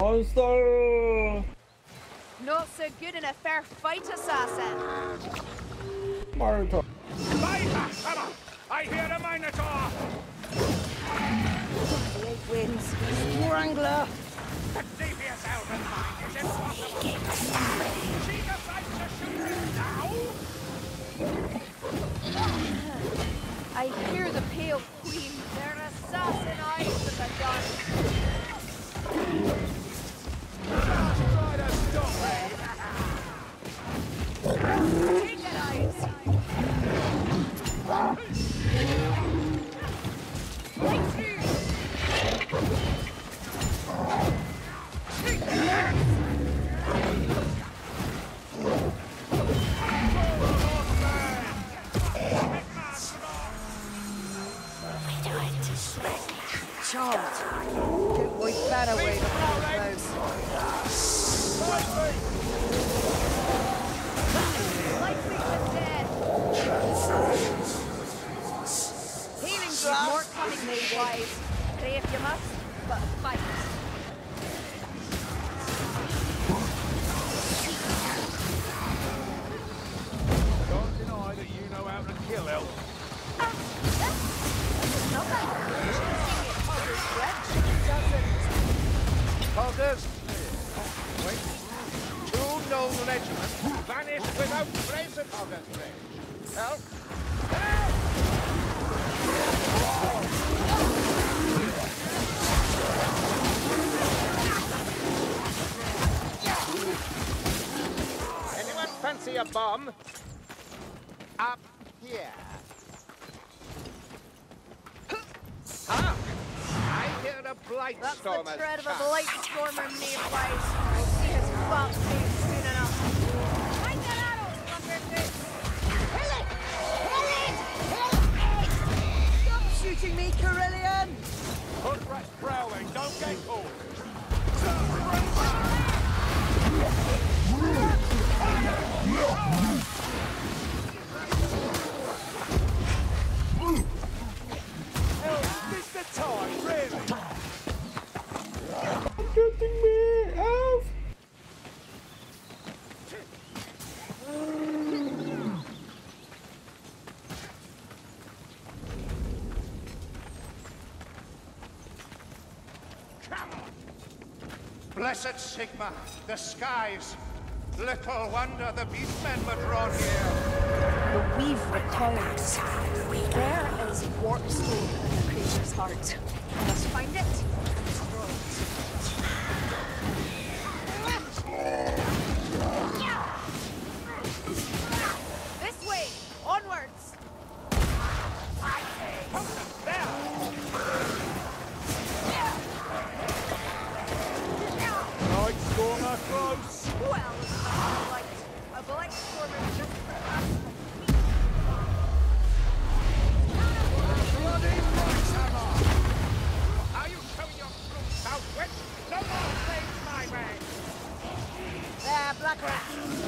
Monster! Not so good in a fair fight, assassin. Marta. Come on! I hear a Minotaur! Eight wins. Strangler. The devious elven mind is impossible! She decides to shoot him now? I hear bomb? Up here. Ah! I hear a blight That's the stormer's tread of a blight stormer near wise. We'll see his face soon enough. Find that! Kill it! Kill it! Kill it! Stop shooting me, Kerillian! Rat prowling, don't get caught. Blessed Sigmar, the skies. Little wonder the beastmen were drawn here. The weave returns. Where is warp stone in the creature's heart? I must find it. There,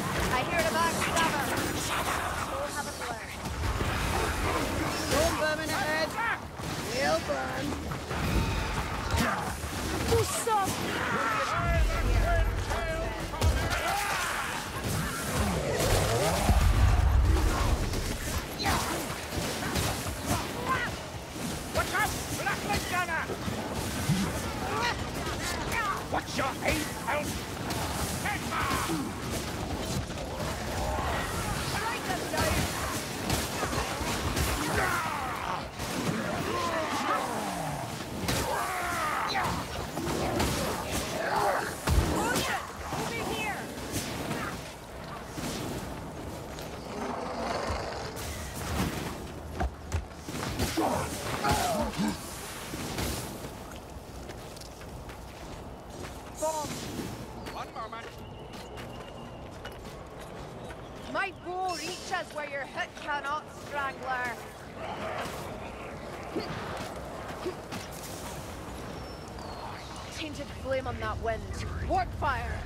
My bow reaches where your hook cannot, Strangler. Tainted flame on that wind. Warp fire!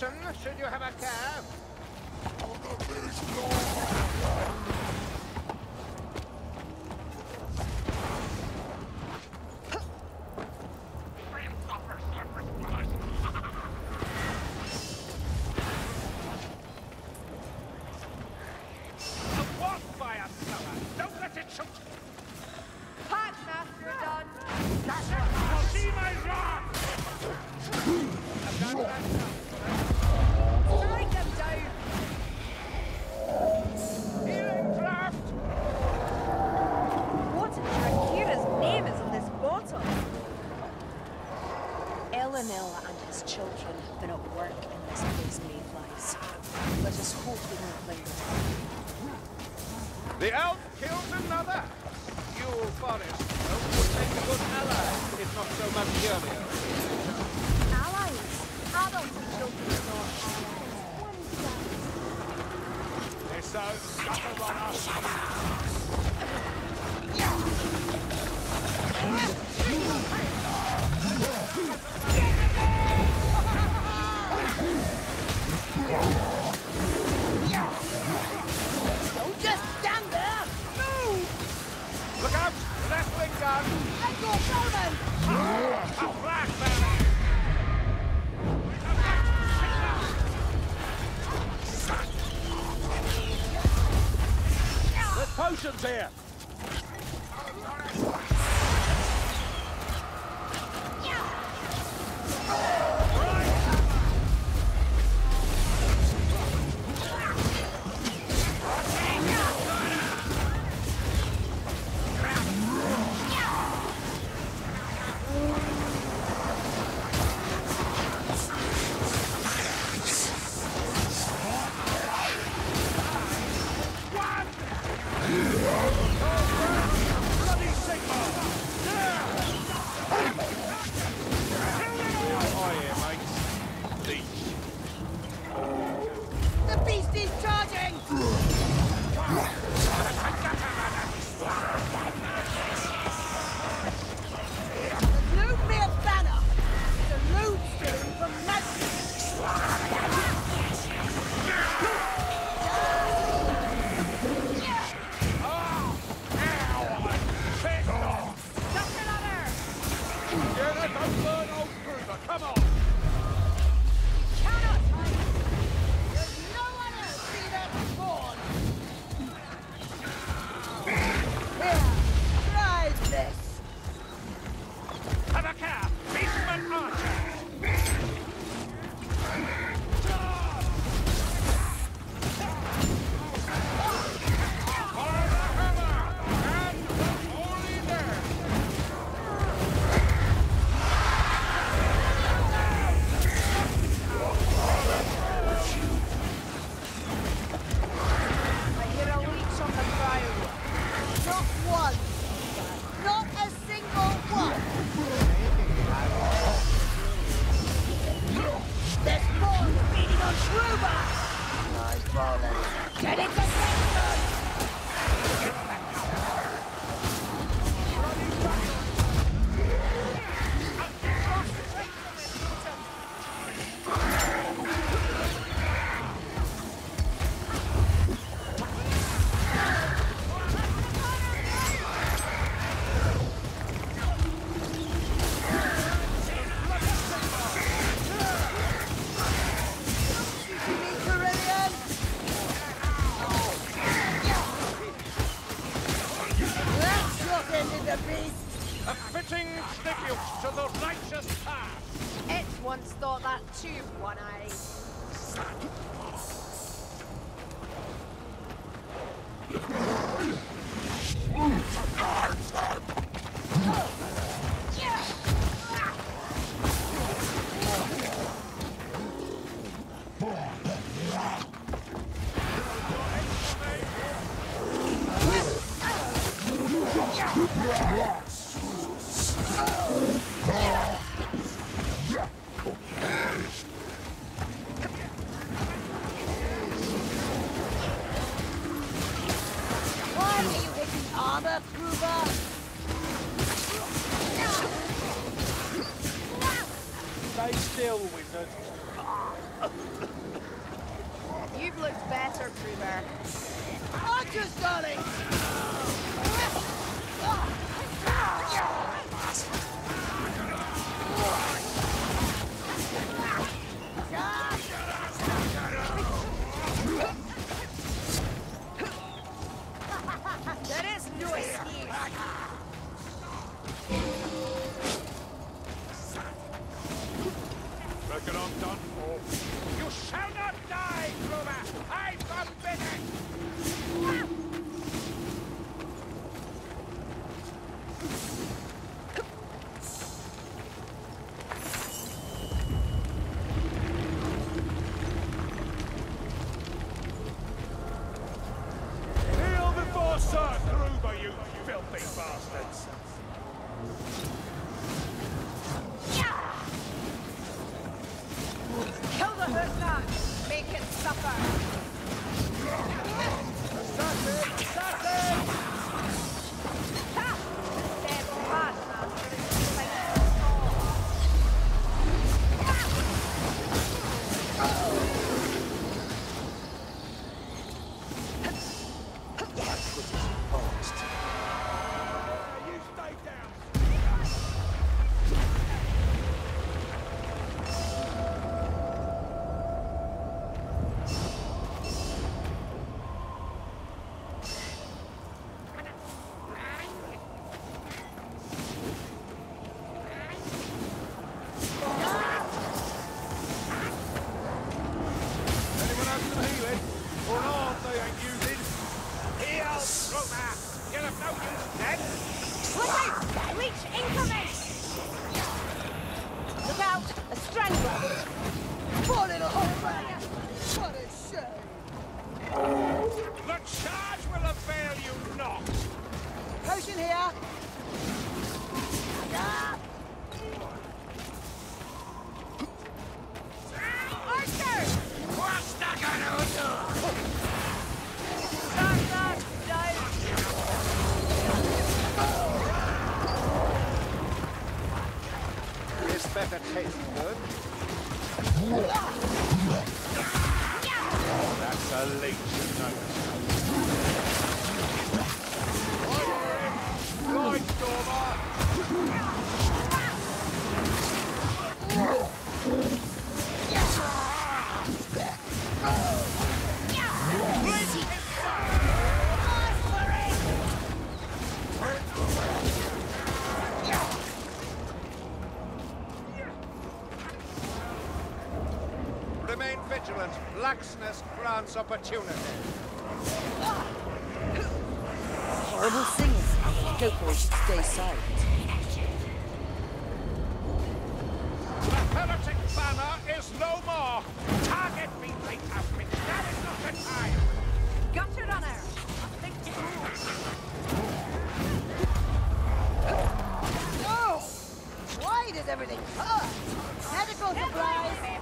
listen should you have a cab. The elf kills another. You forest just passed. It once thought that too, one eye. Yeah. Stay still, wizard. You've looked better, Kruber. Archers, darling! Make it suffer! Laxness grants opportunity. Horrible singing. Hopefully should stay silent. The heretic banner is no more. Target me, Lake Afric. That is not the time. Gutter runner! I think. No! Why does everything hurt? Medical supplies!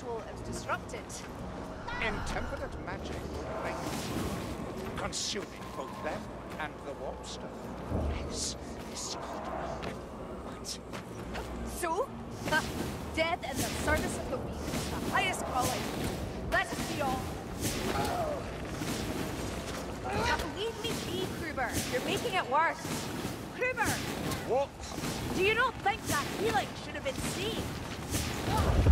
Ritual is disrupted, Intemperate magic it, consuming both them and the warpstone. Yes, this is What? so, ha, death in the service of the weak is the highest calling. Let us be all. Now leave me be, Kruber. You're making it worse. Kruber, What? do you not think that healing should have been saved?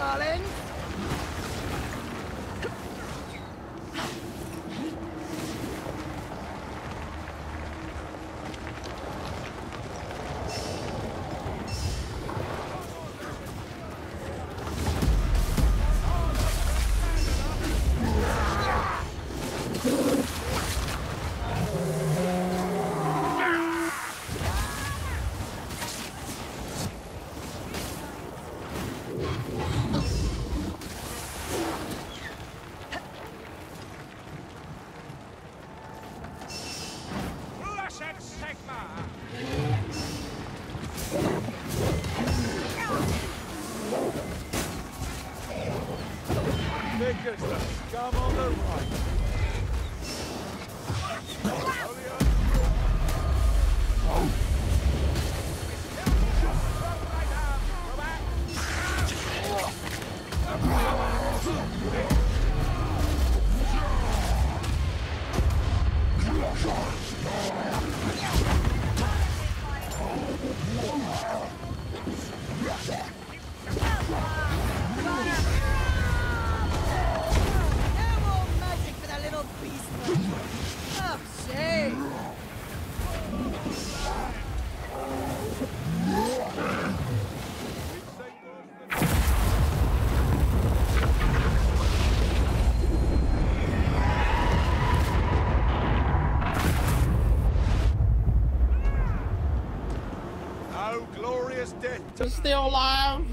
Darling. Come on the right. Still alive.